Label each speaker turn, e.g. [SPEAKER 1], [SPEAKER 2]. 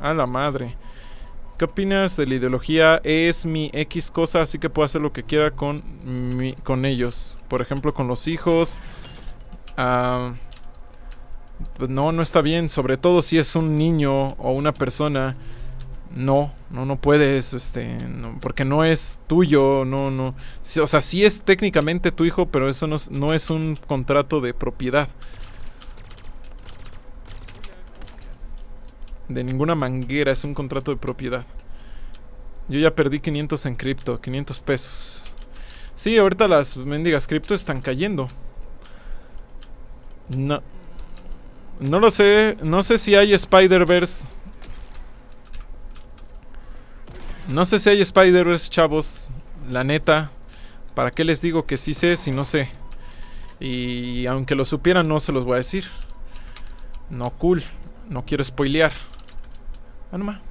[SPEAKER 1] A la madre. ¿Qué opinas de la ideología? Es mi X cosa, así que puedo hacer lo que quiera con, con ellos. Por ejemplo, con los hijos. Ah, pues no, no está bien. Sobre todo si es un niño o una persona. No, no, no puedes, este, porque no es tuyo, no, no. O sea, sí es técnicamente tu hijo, pero eso no es un contrato de propiedad. De ninguna manguera, es un contrato de propiedad. Yo ya perdí 500 en cripto, 500 pesos. Sí, ahorita las mendigas cripto están cayendo. No. No lo sé, no sé si hay Spider-Verse. No sé si hay Spider-Verse, chavos. La neta. ¿Para qué les digo que sí sé si no sé? Y aunque lo supieran, no se los voy a decir. No cool. No quiero spoilear. Ano mah?